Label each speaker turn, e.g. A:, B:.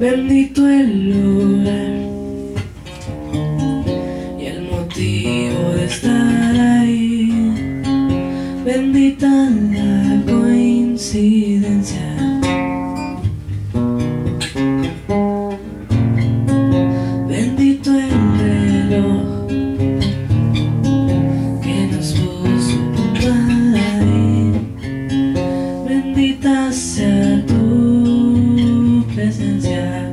A: Bendito el lugar y el motivo de estar ahí. Bendita la coincidencia. Bendito el reloj que nos puso ahí. Bendita sea tu presencia.